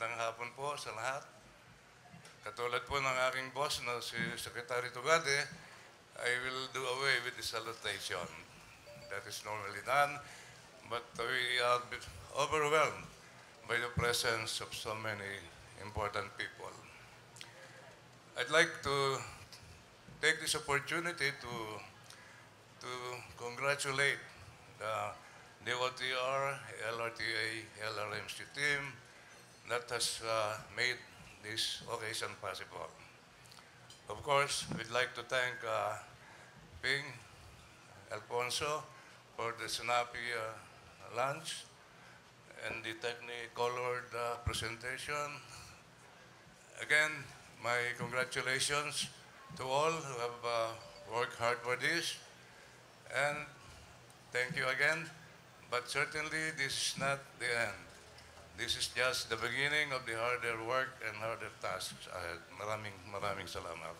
Magandang hapon po sa lahat. Katulad po ng aking boss na si Secretary Tugade, I will do away with the salutation. That is normally done, but we are bit overwhelmed by the presence of so many important people. I'd like to take this opportunity to to congratulate the DOTR, LRTA, LRMC team that has uh, made this occasion possible. Of course, we'd like to thank uh, Ping, Alfonso for the snappy uh, lunch and the technicolored uh, presentation. Again, my congratulations to all who have uh, worked hard for this. And thank you again. But certainly, this is not the end. This is just the beginning of the harder work and harder tasks ahead. Maraming maraming salamat.